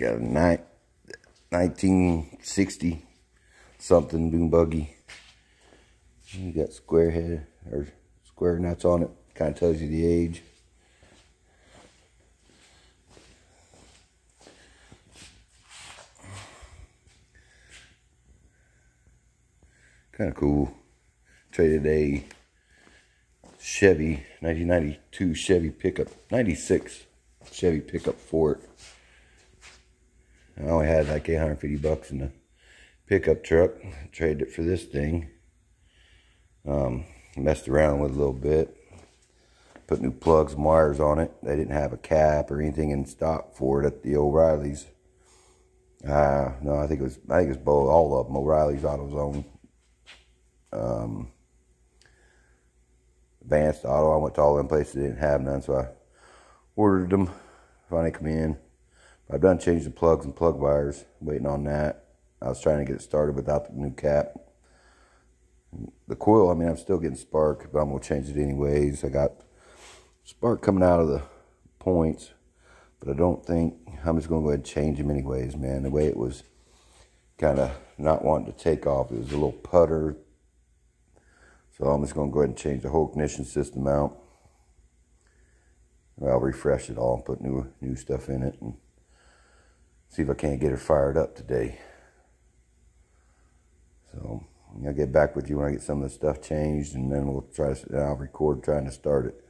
Got a uh, ni 1960 something boom buggy. You got square head or square nuts on it. Kind of tells you the age. Kind of cool. Traded a Chevy, 1992 Chevy pickup, 96 Chevy pickup for it. I only had like 850 bucks in the pickup truck. Traded it for this thing. Um, messed around with a little bit. Put new plugs and wires on it. They didn't have a cap or anything in stock for it at the O'Reilly's. Uh, no, I think it was, I think it was both, all of them. O'Reilly's, AutoZone, um, Advanced Auto. I went to all them places, didn't have none, so I ordered them. Finally come in. I've done changed the plugs and plug wires, waiting on that. I was trying to get it started without the new cap. The coil, I mean, I'm still getting spark, but I'm going to change it anyways. I got spark coming out of the points, but I don't think, I'm just going to go ahead and change them anyways, man. The way it was kind of not wanting to take off, it was a little putter. So I'm just going to go ahead and change the whole ignition system out. I'll refresh it all put new new stuff in it and see if I can't get her fired up today. So I'll get back with you when I get some of the stuff changed and then we'll try to, I'll record trying to start it.